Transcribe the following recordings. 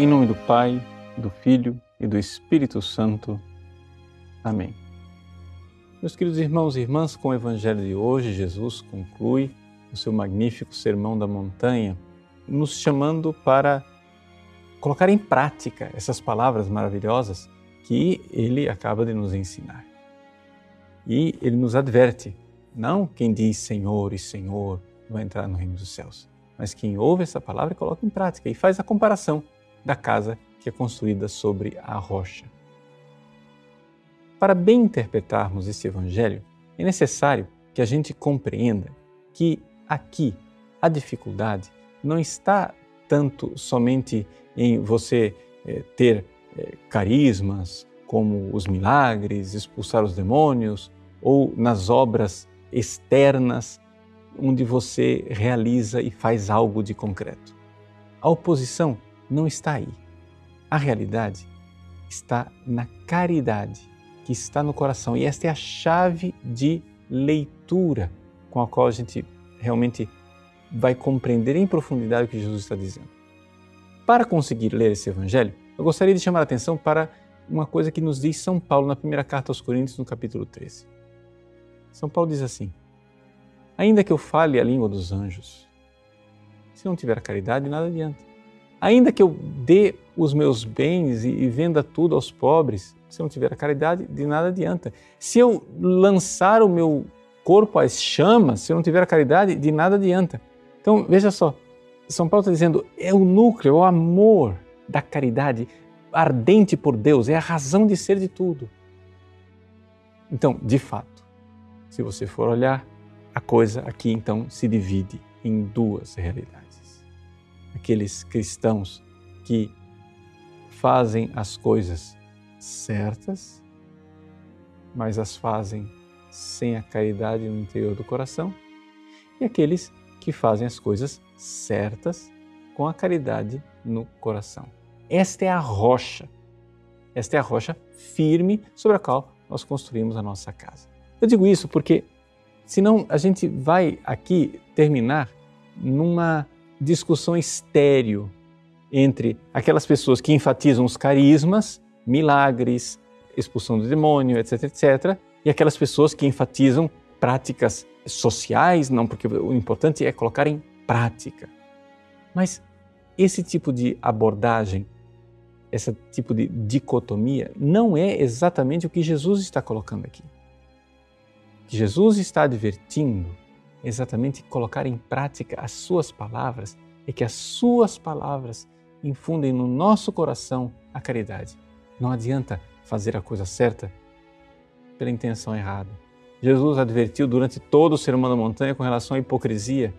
Em nome do Pai, do Filho e do Espírito Santo. Amém. Meus queridos irmãos e irmãs, com o Evangelho de hoje, Jesus conclui o seu magnífico Sermão da Montanha, nos chamando para colocar em prática essas palavras maravilhosas que ele acaba de nos ensinar. E ele nos adverte: não quem diz Senhor e Senhor vai entrar no reino dos céus, mas quem ouve essa palavra e coloca em prática e faz a comparação da casa que é construída sobre a rocha. Para bem interpretarmos este Evangelho, é necessário que a gente compreenda que aqui a dificuldade não está tanto somente em você é, ter é, carismas, como os milagres, expulsar os demônios, ou nas obras externas, onde você realiza e faz algo de concreto. A oposição não está aí. A realidade está na caridade que está no coração. E esta é a chave de leitura com a qual a gente realmente vai compreender em profundidade o que Jesus está dizendo. Para conseguir ler esse evangelho, eu gostaria de chamar a atenção para uma coisa que nos diz São Paulo na primeira carta aos Coríntios, no capítulo 13. São Paulo diz assim: Ainda que eu fale a língua dos anjos, se não tiver caridade, nada adianta. Ainda que eu dê os meus bens e, venda tudo aos pobres, se não tiver a caridade, de nada adianta. Se eu lançar o meu corpo às chamas, se eu não tiver a caridade, de nada adianta. Então, veja só, São Paulo está dizendo, é o núcleo, é o amor da caridade ardente por Deus, é a razão de ser de tudo. Então, de fato, se você for olhar, a coisa aqui então se divide em duas realidades aqueles cristãos que fazem as coisas certas, mas as fazem sem a caridade no interior do coração, e aqueles que fazem as coisas certas com a caridade no coração. Esta é a rocha, esta é a rocha firme sobre a qual nós construímos a nossa casa. Eu digo isso porque, senão, a gente vai aqui terminar numa discussão estéreo entre aquelas pessoas que enfatizam os carismas, milagres, expulsão do demônio, etc, etc, e aquelas pessoas que enfatizam práticas sociais, não, porque o importante é colocar em prática. Mas esse tipo de abordagem, esse tipo de dicotomia, não é exatamente o que Jesus está colocando aqui. Jesus está advertindo exatamente colocar em prática as suas palavras e que as suas palavras infundem no nosso coração a caridade. Não adianta fazer a coisa certa pela intenção errada. Jesus advertiu durante todo o Sermão da Montanha com relação à hipocrisia.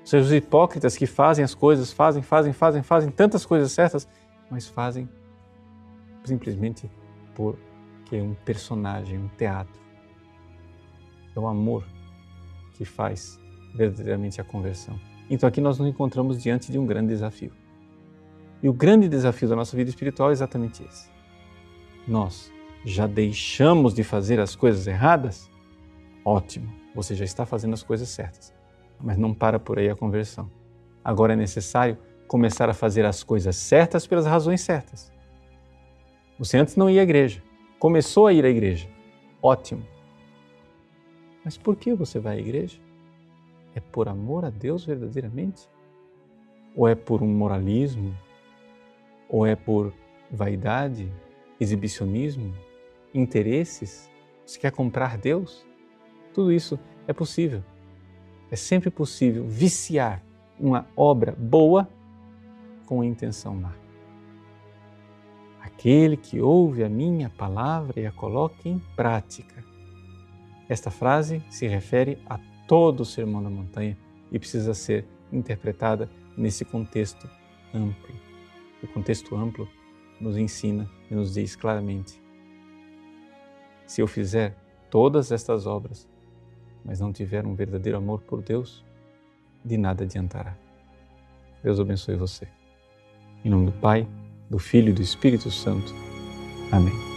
Ou seja, os hipócritas que fazem as coisas, fazem, fazem, fazem, fazem tantas coisas certas, mas fazem simplesmente porque é um personagem, um teatro. É o amor que faz verdadeiramente a conversão. Então aqui nós nos encontramos diante de um grande desafio. E o grande desafio da nossa vida espiritual é exatamente esse. Nós já deixamos de fazer as coisas erradas? Ótimo, você já está fazendo as coisas certas. Mas não para por aí a conversão. Agora é necessário começar a fazer as coisas certas pelas razões certas. Você antes não ia à igreja, começou a ir à igreja. Ótimo. Mas por que você vai à igreja? É por amor a Deus verdadeiramente? Ou é por um moralismo? Ou é por vaidade, exibicionismo, interesses? Você quer comprar Deus? Tudo isso é possível. É sempre possível viciar uma obra boa com a intenção má. Aquele que ouve a minha palavra e a coloca em prática esta frase se refere a todo o Sermão da Montanha e precisa ser interpretada nesse contexto amplo. O contexto amplo nos ensina e nos diz claramente: se eu fizer todas estas obras, mas não tiver um verdadeiro amor por Deus, de nada adiantará. Deus abençoe você. Em nome do Pai, do Filho e do Espírito Santo. Amém.